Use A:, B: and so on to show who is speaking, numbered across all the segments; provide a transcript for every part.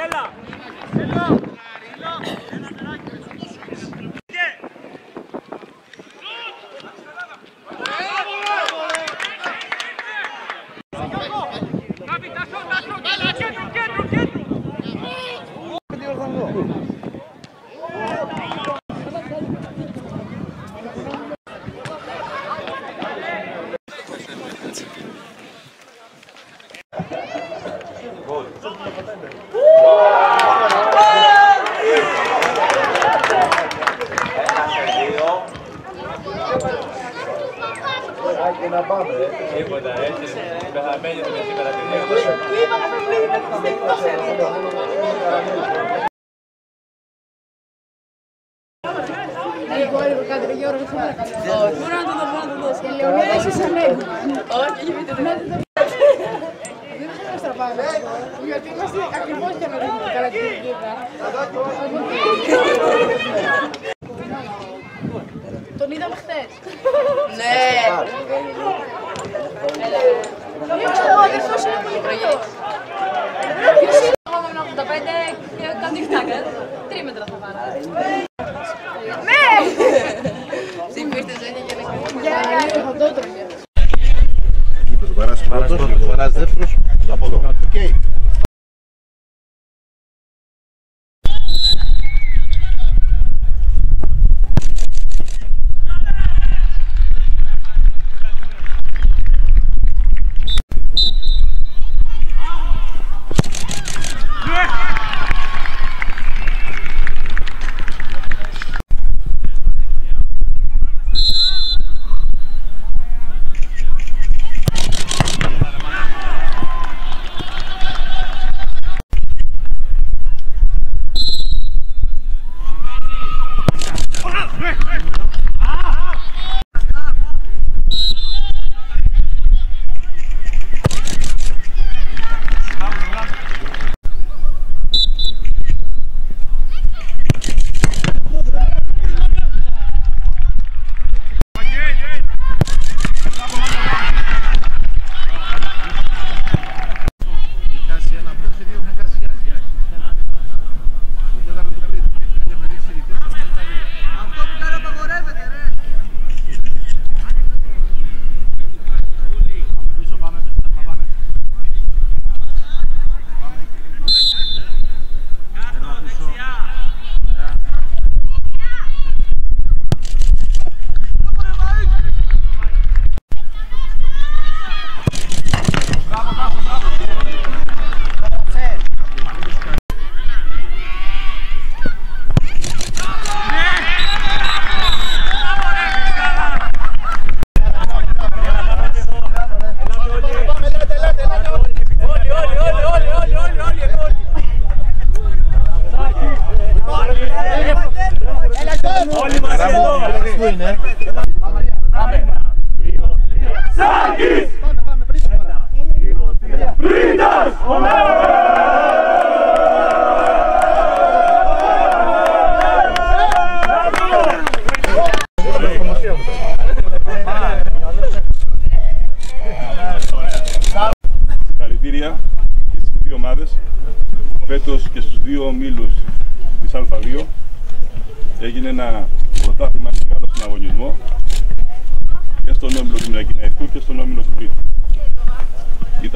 A: Stella. Δεν πειράζει, έλα.
B: Μπορώ να το δω, μπορώ να το δώσω. Λεωνίδα, είσαι σαν έγκυ. Όχι, γιατί δεν είναι. Δεν θέλω να στραπάμε. Γιατί είμαστε ακριβώς για να δούμε καλά την κοίτα. Τον είδαμε χθες. Ναι. Ο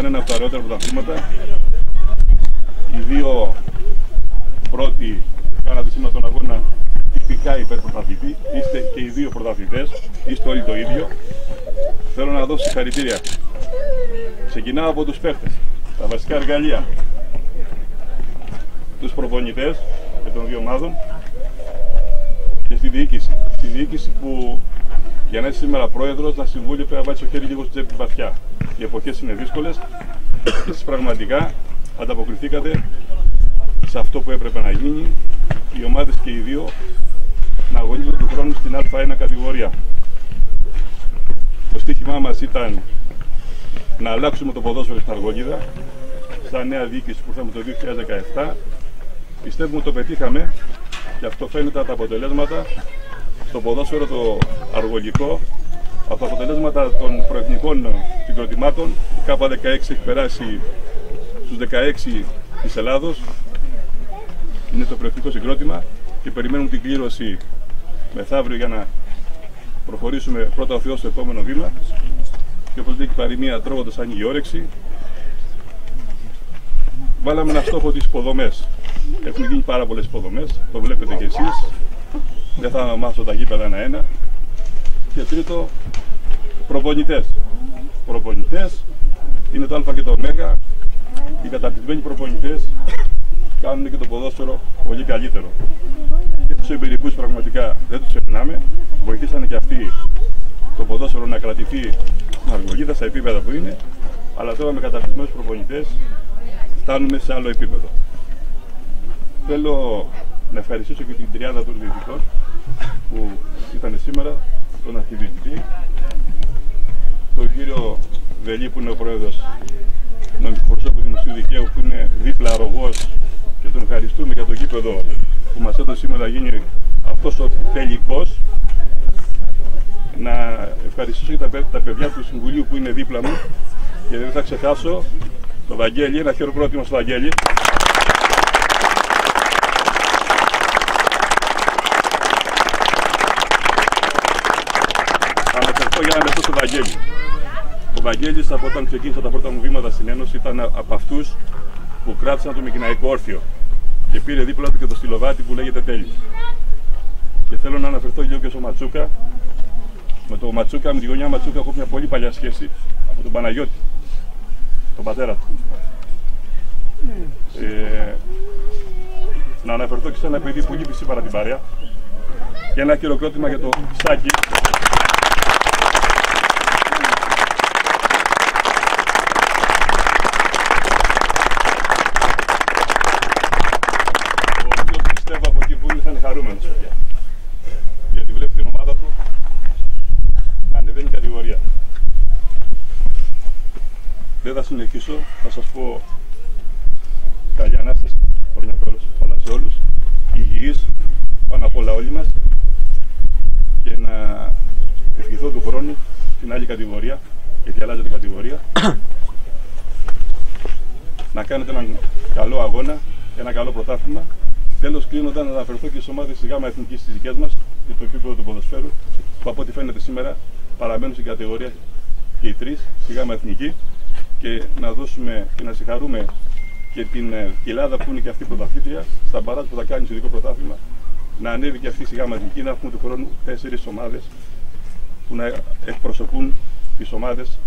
C: Ήταν ένα από τα ωραιότερα πρωταθλήματα. Οι δύο πρώτοι κάνατε σήμερα τον αγώνα τυπικά υπερπρωταθλητή. Είστε και οι δύο πρωταθλητές. Είστε όλοι το ίδιο. Θέλω να δώσω συγχαρητήρια Ξεκινάω από τους παίχτες, τα βασικά εργαλεία, τους προπονητές και των δύο ομάδων και στη διοίκηση. Στη διοίκηση που Για να είσαι σήμερα πρόεδρος, να συμβούλει πρέπει να βάλεις το χέρι λίγο στην τσέπη του βαθιά. Οι εποχές είναι δύσκολες και εσείς πραγματικά ανταποκριθήκατε σε αυτό που έπρεπε να γίνει. Οι ομάδες και οι δύο να αγωνίζονται του χρόνου στην Α1 κατηγορία. Το στίχημά μας ήταν να αλλάξουμε το ποδόσφαιρο στην Αργολίδα, σαν νέα διοίκηση που ήρθαμε το 2017. Πιστεύουμε ότι το πετύχαμε και αυτό φαίνεται από τα αποτελέσματα στο ποδόσφαιρο το αργολικό, από τα αποτελέσματα των προεθνικών συγκροτημάτων. Η ΚΑΠΑ 16 έχει περάσει στους 16 της Ελλάδος. Είναι το προεθνικό συγκρότημα και περιμένουμε την κλήρωση μεθαύριο για να προχωρήσουμε πρώτα ο Θεός στο επόμενο βήμα. Και όπως λέει η παροιμία, τρώγοντας ανοίγει η όρεξη. Βάλαμε ένα στόχο τις υποδομές. Έχουν γίνει πάρα πολλές υποδομές, το βλέπετε κι εσείς. Δεν θα μάθω τα γήπεδα ένα-ένα. Και τρίτο, προπονητές. Προπονητές είναι το α και το ω. Οι καταρτισμένοι προπονητές κάνουν και το ποδόσφαιρο πολύ καλύτερο. Και τους εμπειρικούς πραγματικά δεν τους ξεχνάμε. Βοηθήσανε και αυτοί το ποδόσφαιρο να κρατηθεί στην αργολίδα στα επίπεδα που είναι. Αλλά τώρα με καταρτισμένους προπονητές φτάνουμε σε άλλο επίπεδο. Θέλω να ευχαριστήσω και την τριάδα των διαιτητών που ήταν σήμερα, τον αρχιδιαιτητή, τον κύριο Βελή που είναι ο πρόεδρος νομικού προσώπου Δημοσίου Δικαίου που είναι δίπλα αρρωγός και τον ευχαριστούμε για το γήπεδο που μας έδωσε σήμερα να γίνει αυτός ο τελικός. Να ευχαριστήσω και τα, παιδιά του Συμβουλίου που είναι δίπλα μου και δεν θα ξεχάσω το Βαγγέλη, ένα χειροκρότημα στο Βαγγέλη. Αναφερθώ για να αναφερθώ στο Βαγγέλη. Ο Βαγγέλης από όταν ξεκίνησα τα πρώτα μου βήματα στην Ένωση ήταν από αυτούς που κράτησαν το Μικυναϊκό όρθιο και πήρε δίπλα του και το στυλοβάτι που λέγεται Τέλης. Και θέλω να αναφερθώ λίγο και στο Ματσούκα. Με το Ματσούκα, με τη γωνιά Ματσούκα έχω μια πολύ παλιά σχέση από τον Παναγιώτη, τον πατέρα του. Ε, να αναφερθώ και σε ένα παιδί που λείπει σήμερα την παρέα και ένα χειροκρότημα για το Σάκη. Ο οποίος πιστεύω από εκεί που είναι θα είναι χαρούμενος πια. Γιατί βλέπει την ομάδα του να ανεβαίνει κατηγορία. Δεν θα συνεχίσω, θα σας πω καλή Ανάσταση, χρόνια πολλά σε όλους, υγιείς, πάνω απ' όλα όλοι μας και να ευχηθώ του χρόνου στην άλλη κατηγορία, γιατί αλλάζεται κατηγορία, να κάνετε έναν καλό αγώνα, ένα καλό πρωτάθλημα. Τέλος κλείνοντας να αναφερθώ και στις ομάδες της ΓΑΜΑ Εθνικής της δικές μας και το επίπεδο του ποδοσφαίρου, που από ό,τι φαίνεται σήμερα παραμένουν στην κατηγορία και οι τρεις, στη ΓΑΜΑ Εθνική και να δώσουμε και να συγχαρούμε και την ε, Ελλάδα που είναι και αυτή η πρωταθλήτρια, στα μπαράτ που θα κάνει στο ειδικό πρωτάθλημα, να ανέβει και αυτή η σιγά μαζική, να έχουμε του χρόνου τέσσερις ομάδες που να εκπροσωπούν τις ομάδες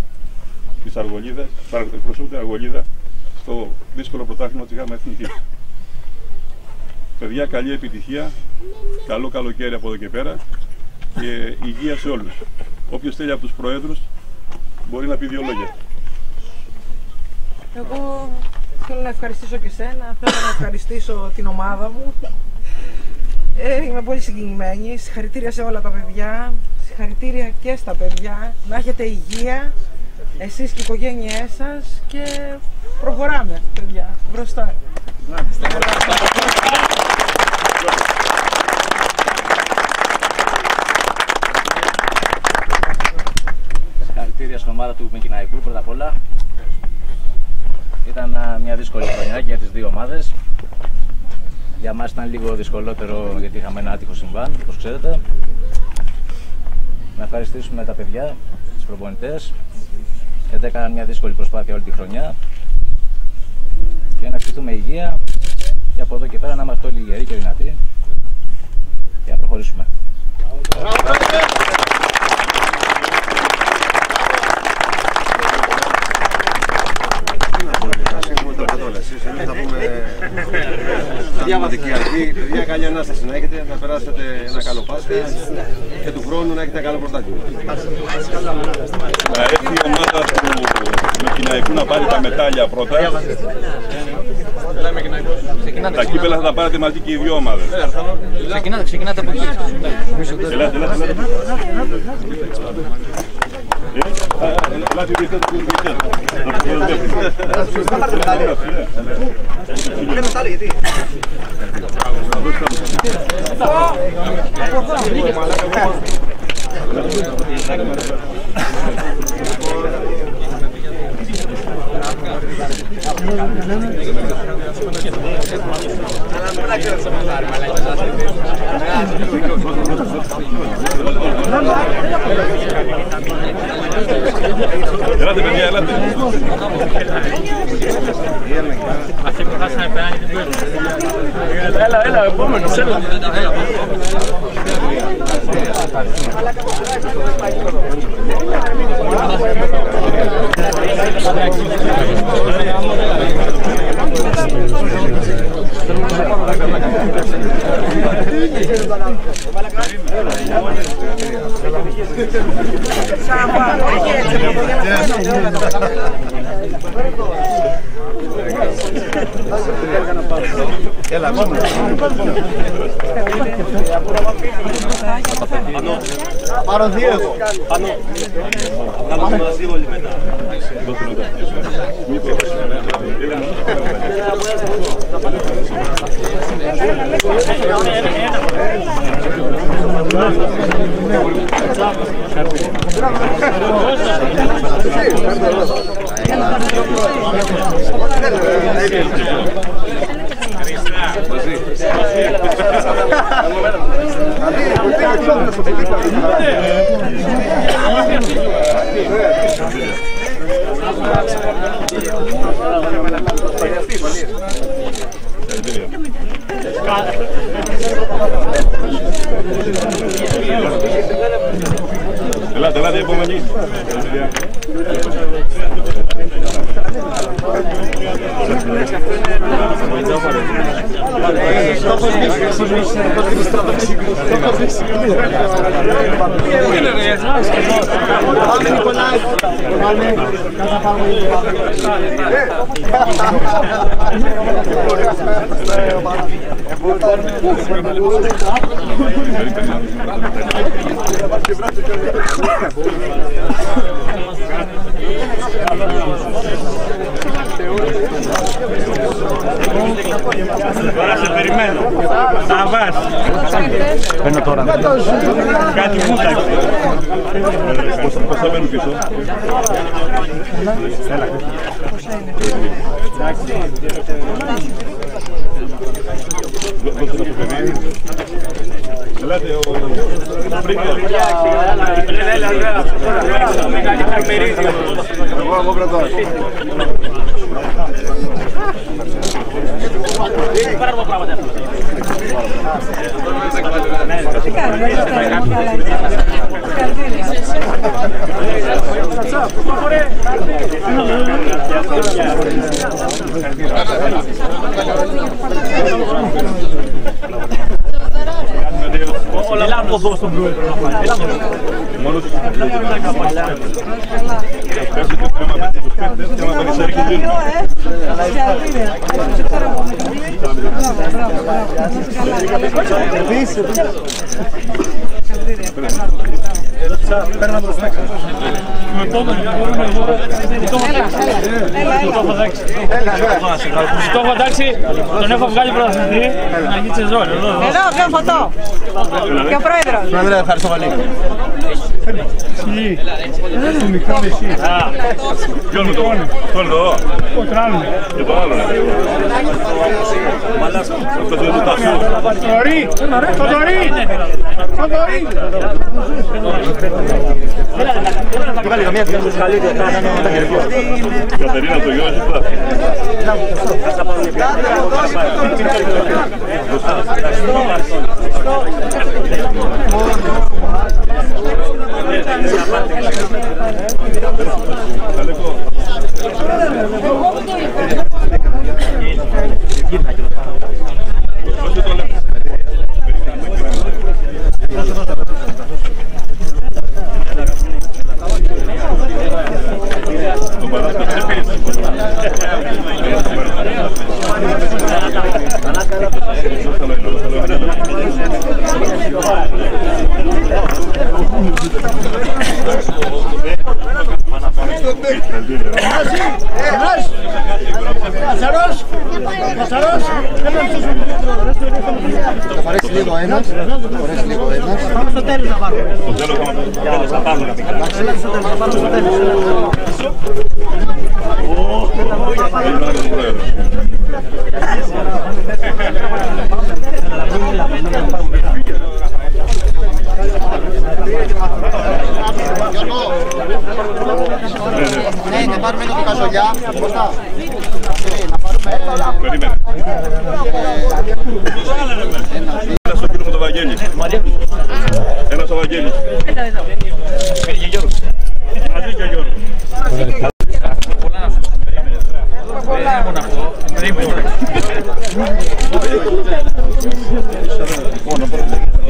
C: τη Αργολίδα, θα εκπροσωπούν την Αργολίδα στο δύσκολο πρωτάθλημα της ΓΑΜΑ Εθνικής. Παιδιά, καλή επιτυχία, καλό καλοκαίρι από εδώ και πέρα και υγεία σε όλους. Όποιος θέλει από τους προέδρους μπορεί να πει δύο λόγια.
D: Εγώ θέλω να ευχαριστήσω και σένα, θέλω να ευχαριστήσω την ομάδα μου. Ε, είμαι πολύ συγκινημένη. Συγχαρητήρια σε όλα τα παιδιά. Συγχαρητήρια και στα παιδιά. Να έχετε υγεία, εσείς και οι οικογένειές σας και προχωράμε, παιδιά, μπροστά.
E: Συγχαρητήρια στην ομάδα του Μικυναϊκού πρώτα απ' όλα. Ήταν α, μια δύσκολη χρονιά και για τις δύο ομάδες. Για μας ήταν λίγο δυσκολότερο γιατί είχαμε ένα άτυχο συμβάν, όπως ξέρετε. Να ευχαριστήσουμε τα παιδιά, τους προπονητές, γιατί έκαναν μια δύσκολη προσπάθεια όλη τη χρονιά. Και να ευχηθούμε υγεία και από εδώ και πέρα να είμαστε όλοι γεροί και δυνατοί για να προχωρήσουμε.
F: Εσείς, εμείς θα πούμε
G: σημαντική αρχή. Παιδιά, καλή ανάσταση να έχετε, να περάσετε ένα καλό Πάσχα και του χρόνου να έχετε καλό πρωτάθλημα.
C: Να έρθει η ομάδα του Μικυναϊκού να πάρει τα μετάλλια πρώτα. Τα κύπελα θα τα πάρετε μαζί και οι δύο ομάδες.
E: Ξεκινάτε, ξεκινάτε από εκεί.
C: Ελάτε, ελάτε, ελάτε. Ε, α, α, Ελάτε οι διαιτητές του διαιτητές. Να τους Ελάτε παιδιά, ελάτε.
A: Έλα, έλα, επόμενος, έλα.
F: Πάρω δύο εγώ.
C: Ελάτε, ελάτε, επόμενη.
A: Τώρα σε περιμένω. Θα βάς.
E: Παίρνω τώρα.
A: Κάτι μου τα
C: Πώς πώς θα μένουν πίσω. Δώστε το παιδί. Ελάτε, ο Πρίγκερ.
F: Εγώ, εγώ κρατάω.
A: Έλα από εδώ στον πρόεδρο να πάει. Έλα από εδώ.
C: Μόνος Πέρσι το θέμα με τους παίκτες και άμα πανησέρει και δίνουν.
A: Το έχω εντάξει, τον έχω βγάλει πρωταθλητή, να γίνει σεζόν. Εδώ, εδώ.
D: Εδώ, πιο φωτό. Και ο πρόεδρος.
F: Πρόεδρε, ευχαριστώ πολύ.
C: Ποιον είναι το το εδώ. Και το άλλο. ναι. Αυτό το είναι το ταφού. Κατερίνα το γιο σου.
F: Θα φορέσει λίγο ένας, θα φορέσει λίγο ένας.
C: Το τέλος θα πάρουμε.
F: Ναι, να πάρουμε το καζολιά. Μπροστά.
C: Περίμενε. Ένα στο φίλο μου το Βαγγέλη. Ένα στο Βαγγέλη. Μαζί και Γιώργος.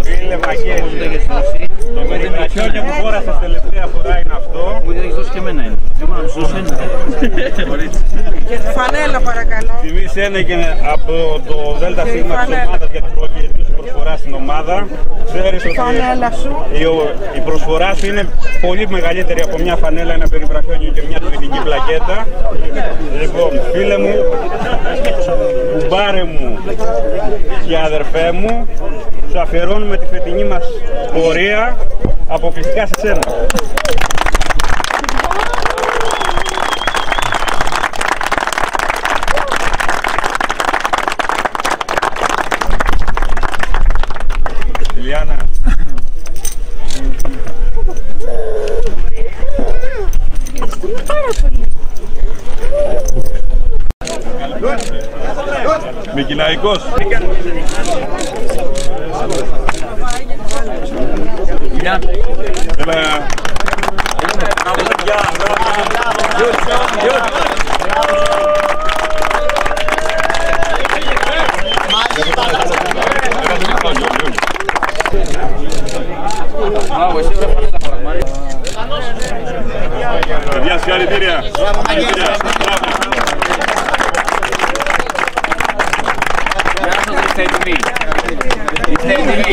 H: Φίλε Βαγγέλη, το μετραχιόνιο που φόρασες τελευταία φορά είναι αυτό. Μου δεν έχεις δώσει και εμένα είναι. Εγώ να μου σου δώσω ένα.
D: Και τη φανέλα παρακαλώ.
H: Τιμής ένα και από το ΔΣ της ομάδας για την προγενή σου προσφορά στην ομάδα. Ξέρεις ότι
D: Φανέλα σου.
H: η, η προσφορά σου είναι πολύ μεγαλύτερη από μια φανέλα, ένα περιβραχιόνιο και μια τουβητική πλακέτα. Λοιπόν, φίλε μου, κουμπάρε μου και αδερφέ μου, σου αφιερώνουμε τη φετινή μας πορεία αποκλειστικά σε σένα. Λιάννα,
C: Μικυλαϊκός. Έλα. Παιδιά, συγχαρητήρια. Συγχαρητήρια. Μπράβο.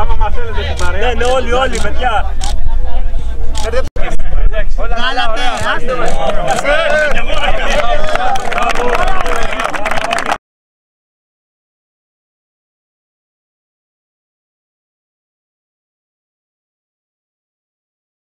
H: άμα μας θέλετε στην παρέα. Ναι, ναι, όλοι, όλοι, παιδιά.
F: Γάλατε, άστε με.